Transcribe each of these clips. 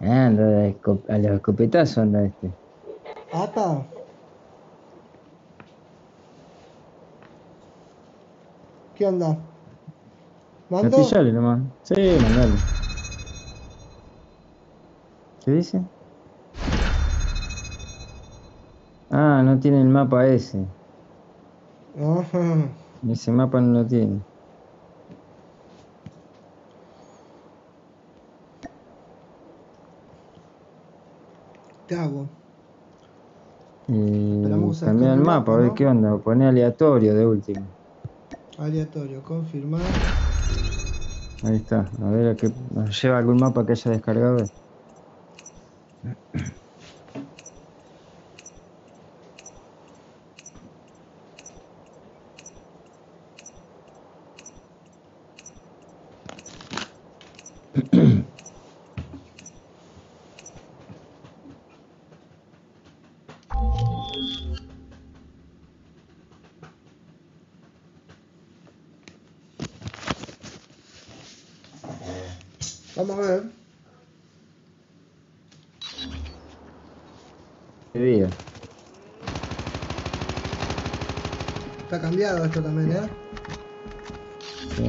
Ah, anda de a los escopetazos anda este. Apa. ¿Qué onda? ¿Mando? Nomás. Sí, mandale. ¿Qué dice? Ah, no tiene el mapa ese. Ajá. Ese mapa no lo tiene. ¿Qué hago? Y cambiar el mapa, a ver qué onda. Poné aleatorio de último. Aleatorio, confirmar. Ahí está. A ver a qué. ¿Nos lleva algún mapa que haya descargado? Vamos a ver. ¿Qué día? Está cambiado esto también, ¿eh? Sí.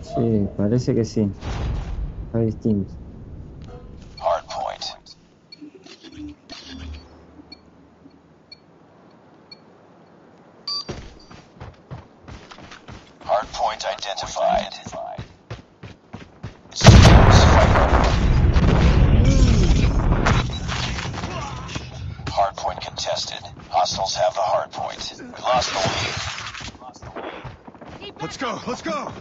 Sí, parece que sí. Está distinto. Hardpoint contested. Hostiles have the hardpoint. We lost the lead. Let's go, let's go!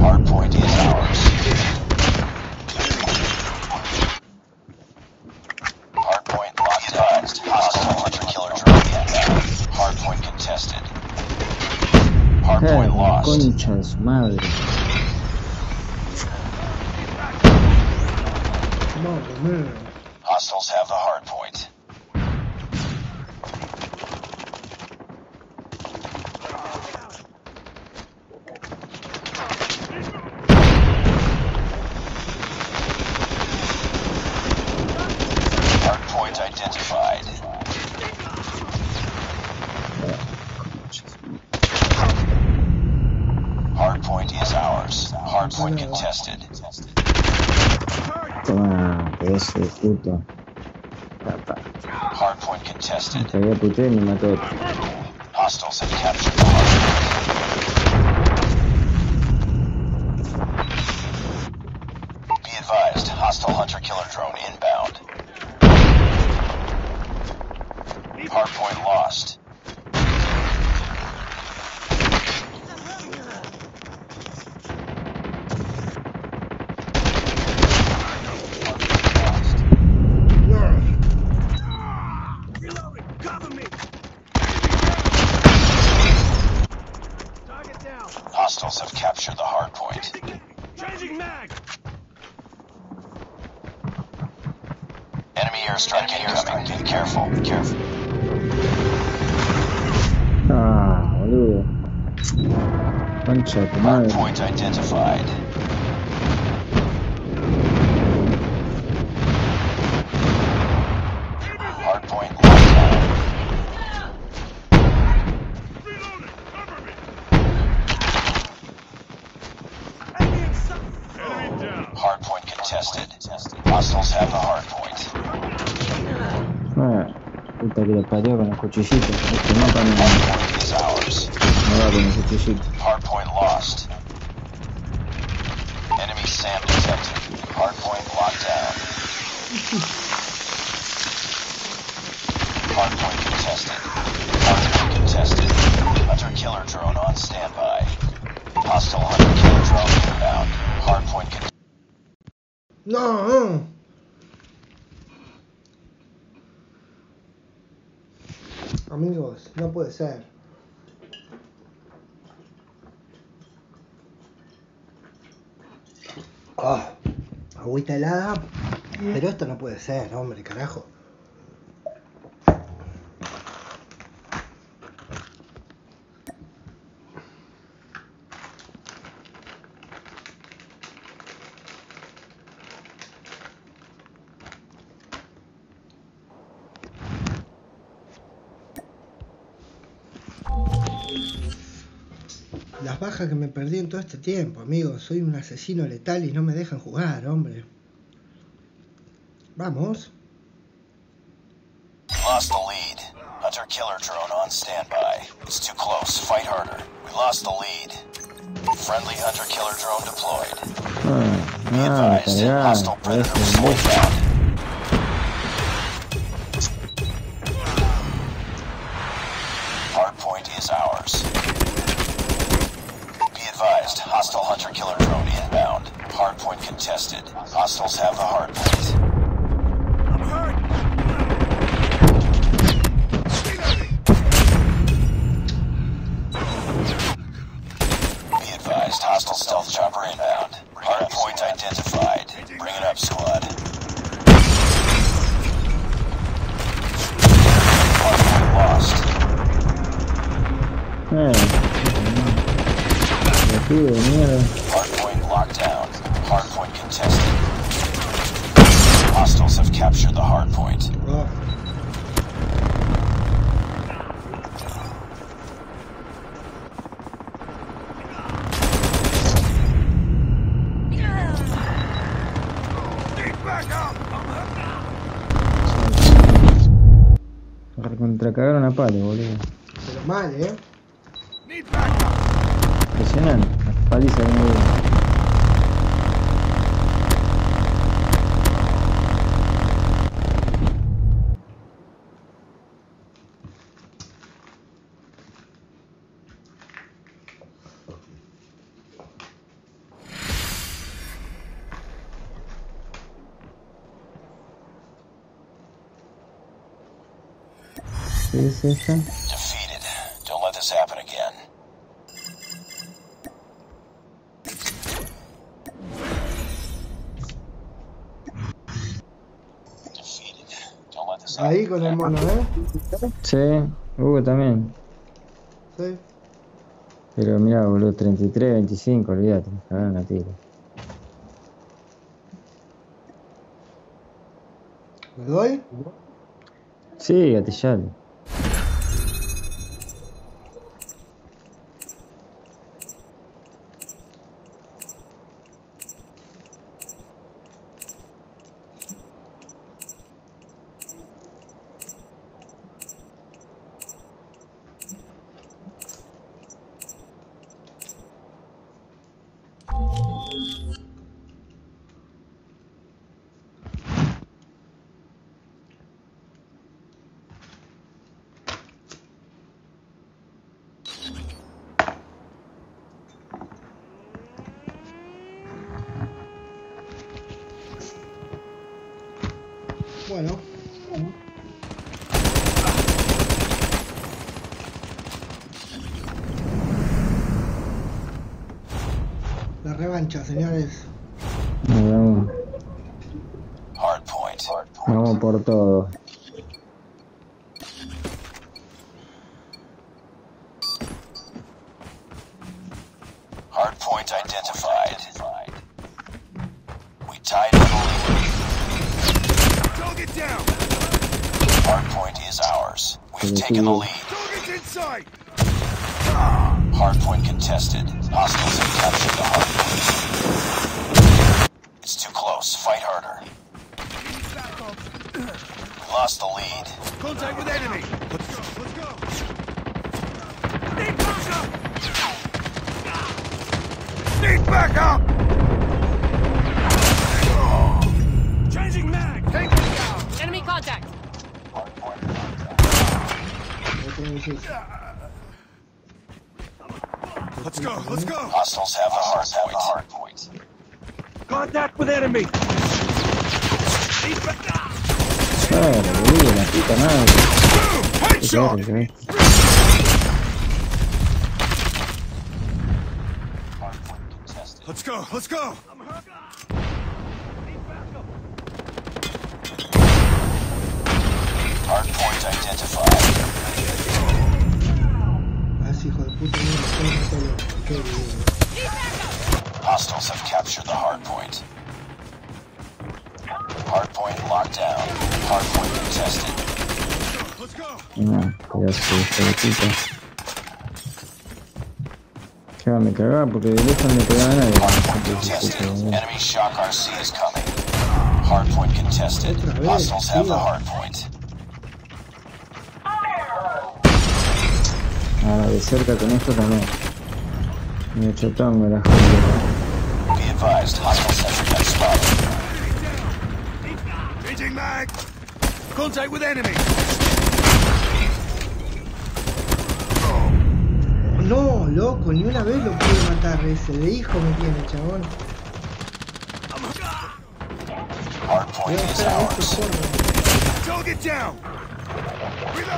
Hardpoint is ours. Hardpoint locked up. Hostile hunter killer drone. Hardpoint contested. Hardpoint lost. concha de su madre. Madre. Hostiles have the hardpoint. Hardpoint identified. Hardpoint is Hardpoint contested. Toma, pedazo de puto. Hardpoint contested. Me cagué a putear y me mató. Hostiles have captured the hardpoint. Be advised, hostile hunter killer drone inbound. Hardpoint lost. Reloading! Cover me! Target down! Hostiles have captured the hardpoint. Changing mag! Enemy airstrike incoming. Be careful. Be careful. Ah, boludo. Concha de tu madre. Hardpoint identified. Hardpoint locked down. Reloading! Cover me! Enemy in sight! Enemy down! Hardpoint contested. Hostiles have the hardpoint. Ah, puta que lo parió con los cuchillitos. Este no, Hardpoint is ours. no va con los cuchillitos. Hardpoint lost. Enemy SAM detected. Hardpoint locked down. Hardpoint contested. Hardpoint contested. Hunter killer drone on standby. Hostile hunter killer drone inbound. Hardpoint contested. No. Amigos, no puede ser. Ah, agüita helada. Pero esto no puede ser, hombre, carajo. Las bajas que me perdí en todo este tiempo, amigos. Soy un asesino letal y no me dejan jugar, hombre. Vamos. Lost the lead. Hunter killer drone on standby. It's too close. Fight harder. We lost the lead. Friendly hunter killer drone deployed. Ah, Be ah, advised, cargá. hostile predator un slowed mal, ¿eh? Las palizas que me dieron. ¿Qué es esta? Ahí con el mono, ¿eh? Sí, Hugo también. Sí. Pero mira, boludo, 33, 25, olvídate, me cagaron a tiro. ¿Le doy? Sí, gatillale. Bueno. La revancha, señores. Vamos, Hardpoint. vamos por todo. Hardpoint identified. We tied. Target down. Hardpoint is ours. We've taken the you. lead. Target's inside. Hardpoint contested. Hostiles have captured the hardpoint. It's too close. Fight harder. Need backup. We lost the lead. Contact with enemy. Let's go. Let's go. Need backup. Need backup. Contact. Lo tengo difícil. Let's go. Let's go. Hostiles have the hardpoint. Contact with enemy. Need backup. Claro, boludo, la puta madre. Headshot. verga. Hardpoint contested. Let's go. Let's go. A. Hostiles have captured the hardpoint. Hardpoint locked down. Hardpoint contested. Let's go. No, de hijo de. Que va, me cagaba porque de lejos me pegaba nadie. Hardpoint contested. Enemy shock RC is coming. Hardpoint contested. Hostiles have the hardpoint. Ahora de cerca con esto también. Me he hecho tongo la. No, loco, ni una vez lo pude matar ese. De hijo me tiene, chabón. Voy a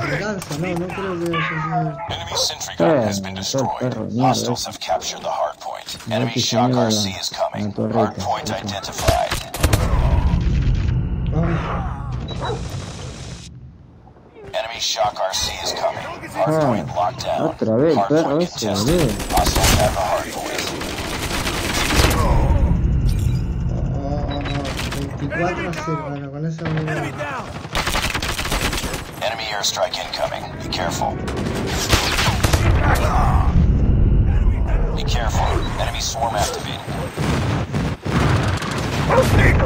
Venganza, no, no creo que vaya a Enemy sentry gun has been Eh, destroyed. perro, mierda. Hostiles have captured the hardpoint. No Enemy shock RC is coming. la torreta. Hardpoint identified. Enemy shock RC is coming. Hardpoint Ah, locked down. otra vez, perro Hardpoint ese, contested. boludo. Hostiles have the hardpoint. Oh, 24 a 0, bueno, con esa Enemy unidad. down. Enemy airstrike incoming. Be careful. Be careful. Enemy swarm activated. Sneak.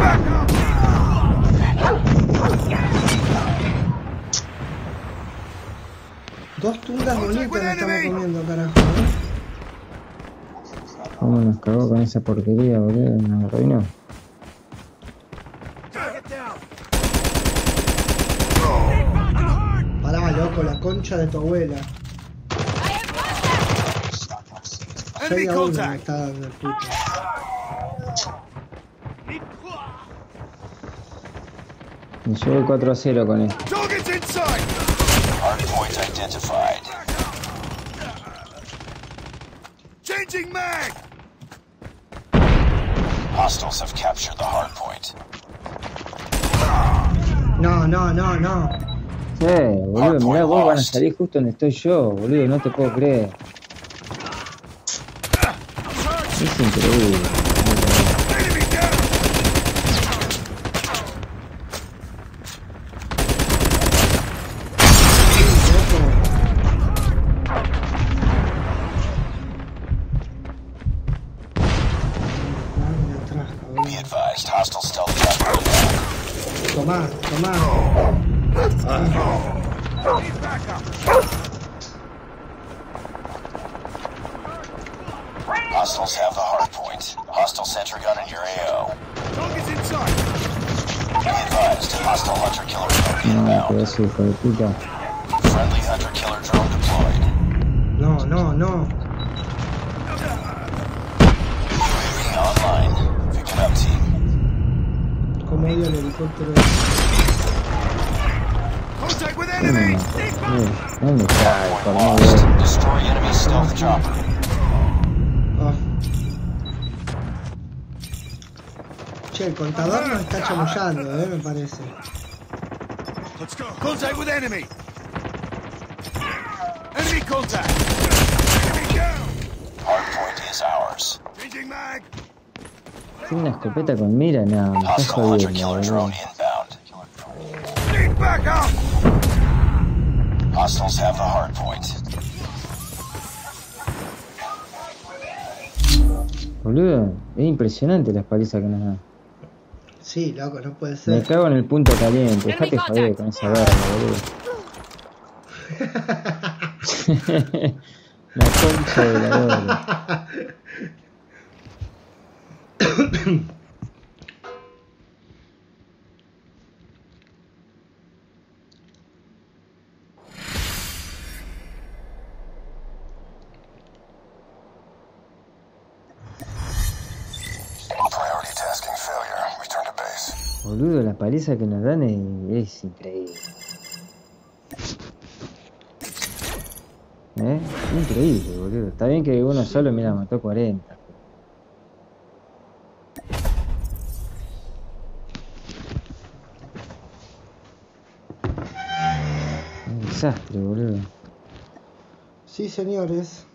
Dos tundas bonitas nos estamos comiendo, carajo. ¿eh? ¿Cómo nos cagó con esa porquería, boludo? Nos arruinó. Target down. Pará, loco, la concha de tu abuela. 6 Enemy a 1 me contact. está dando el puto. Me llevo el 4 a 0 con esto. Target's inside. Hardpoint identified. Changing mag. Hostiles have captured the hardpoint. No, no, no, no. Eh, boludo, mirá, vos van a salir justo donde estoy yo, boludo, no te puedo creer. Es increíble. Hostile hunter killer drone inbound. de puta. Friendly hunter killer drone deployed. No, no, no. Online. Pick it up, team. Contact with enemy. Destroy enemy stealth chopper. Che, el contador nos está chamullando, eh, me parece. Let's go. Contact with enemy. Enemy contact. Enemy down. Hardpoint is ours. Changing mag. Tiene una escopeta con mira, no, me jodiendo, boludo. drone inbound. Need backup. Hostiles have the hardpoint. Boludo, es impresionante las palizas que nos dan. Sí, loco, no puede Me ser. cago en el punto caliente, dejate joder con esa verga, boludo. la concha de la lora. Boludo, la paliza que nos dan es, increíble. ¿Eh? Increíble, boludo. Está bien que uno solo, mira, mató 40. desastre, boludo. Sí, señores.